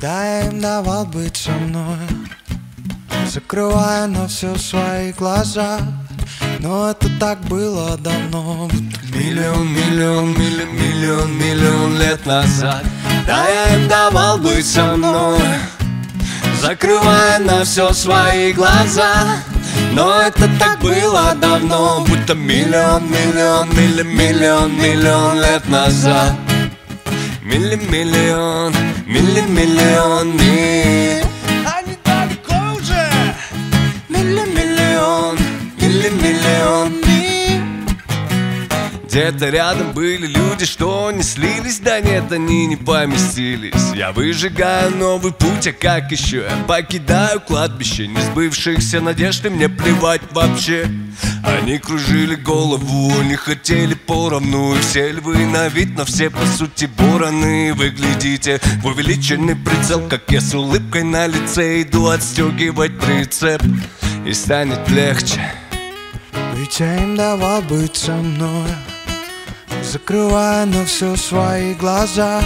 Да, я им давал быть со мной. Закрывая на все свои глаза. Но это так было давно. Миллион, миллион, миллион, миллион, миллион лет назад. Да, я им давал быть со мной. Закрывая на все свои глаза. Но это так было давно. Будто миллион, миллион, миллион, миллион, миллион лет назад Милли, миллион, милли, миллион миль Они далеко уже. Милли, миллион, милли, миллион миль где-то рядом были люди, что не слились Да нет, они не поместились. Я выжигаю новый путь, а как еще? Я покидаю кладбище Не сбывшихся надежд и мне плевать вообще Они кружили голову, не хотели поровну. И все львы на вид, но все по сути бороны. Вы глядите в увеличенный прицел Как я с улыбкой на лице иду отстегивать прицеп. И станет легче. Ведь я им давал быть со мной Закрывая на все свои глаза.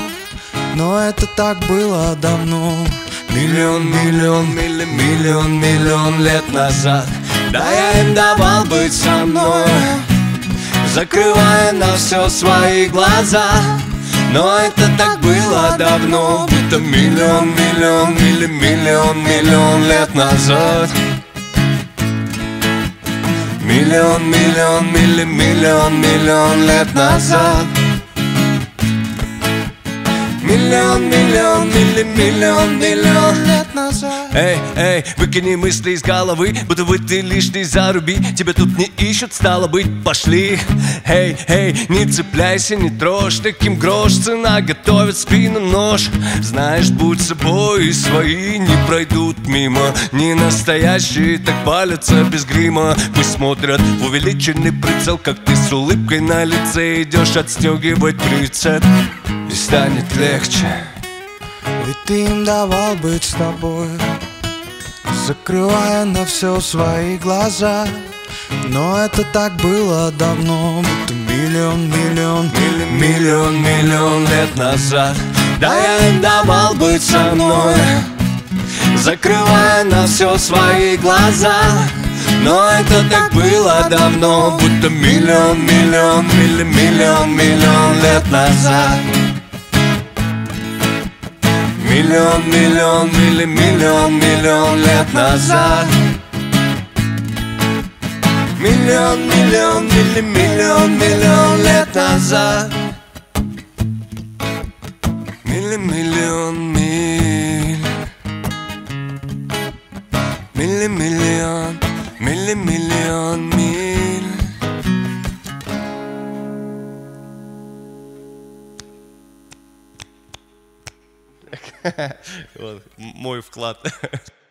Но это так было давно. Миллион, миллион, миллион, миллион, миллион лет назад Да, я им давал быть со мной Закрывая на все свои глаза. Но это так было давно Будто миллион, миллион, миллион, миллион, миллион лет назад. Миллион, миллион, миллион, миллион, миллион лет назад Миллион, миллион, миллион, миллион, миллион лет назад. Эй, эй, выкини мысли из головы Будто бы ты лишний заруби. Тебя тут не ищут, стало быть, пошли. Эй, эй, не цепляйся, не трожь Таким грош. Цена, готовит спину нож. Знаешь, будь собой, и свои не пройдут мимо. Не настоящие, так палятся без грима. Пусть смотрят в увеличенный прицел Как ты с улыбкой на лице идешь отстегивать прицеп И станет легче. Ведь ты им давал быть с тобой Закрывая на все свои глаза. Но это так было давно Будто миллион, миллион, Миллион, миллион, миллион лет назад. Да, я им давал быть со мной Закрывая на все свои глаза. Но это так было давно Будто миллион, миллион, миллион, миллион, миллион лет назад Миллион, миллион, миллион, миллион, миллион лет назад. Миллион, миллион, миллион, миллион, миллион лет назад. Миллион, миллион, Вот, мой вклад.